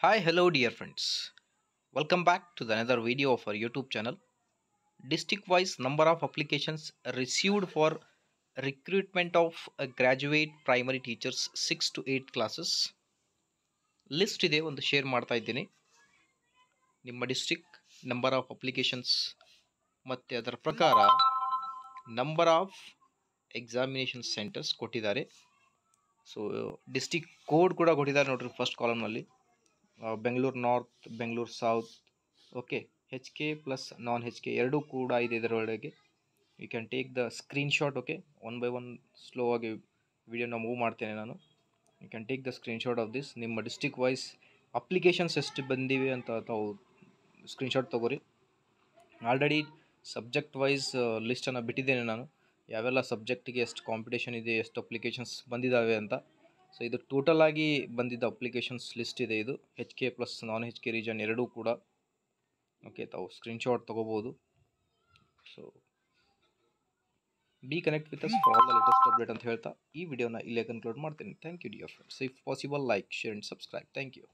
Hi, hello, dear friends. Welcome back to the another video of our YouTube channel. District wise number of applications received for recruitment of a graduate primary teachers 6 to 8 classes. List ಇದೆ ಒಂದು share ಮಾಡ್ತಾ ಇದ್ದೀನಿ ನಿಮ್ಮ number number of applications ಮತ್ತು ಅದರ ಪ್ರಕಾರ number of examination centres ಕೊಟ್ಟಿದ್ದಾರೆ so district code ಕೂಡ ಕೊಟ್ಟಿದ್ದಾರೆ first first ಕಾಲಮ್ನಲ್ಲಿ Bengaluru north Bengaluru south okay H K plus non H K ಎರಡೂ ಕೂಡ ಇದೆ ಇದರೊಳಗೆ. You can take the screenshot okay one by one slow ಆಗಿ ವಿಡಿಯೋನ ಮೂವ್ ಮಾಡ್ತೇನೆ ನಾನು. You can take the screenshot of this ನಿಮ್ಮ ಡಿಸ್ಟಿಕ್ ವೈಸ್ ಅಪ್ಲಿಕೇಶನ್ಸ್ ಎಷ್ಟು ಬಂದಿವೆ ಅಂತ ತಾವು ಸ್ಕ್ರೀನ್ಶಾಟ್ ತೊಗೋರಿ. ಆಲ್ರೆಡಿ ಸಬ್ಜೆಕ್ಟ್ ವೈಸ್ ಲಿಸ್ಟನ್ನು ಬಿಟ್ಟಿದ್ದೇನೆ ನಾನು. ಯಾವೆಲ್ಲ ಸಬ್ಜೆಕ್ಟಿಗೆ ಎಷ್ಟು ಕಾಂಪಿಟೇಷನ್ ಇದೆ, ಎಷ್ಟು ಅಪ್ಲಿಕೇಶನ್ಸ್ ಬಂದಿದ್ದಾವೆ ಅಂತ. ಸೊ ಇದು ಟೋಟಲ್ ಆಗಿ ಬಂದಿದ್ದ ಅಪ್ಲಿಕೇಶನ್ಸ್ ಲಿಸ್ಟ್ ಇದೆ ಇದು. H K plus non H K region ಎರಡೂ ಕೂಡ. ಓಕೆ ತಾವು ಸ್ಕ್ರೀನ್ಶಾಟ್ ತೊಗೋಬೋದು. So be connect with us for all the latest update ಅಂತ ಹೇಳ್ತಾ ಈ ವಿಡಿಯೋನ ಇಲ್ಲೇ ಕನ್ಕ್ಲೂಡ್ ಮಾಡ್ತೀನಿ. Thank you dear friends if possible like share and subscribe thank you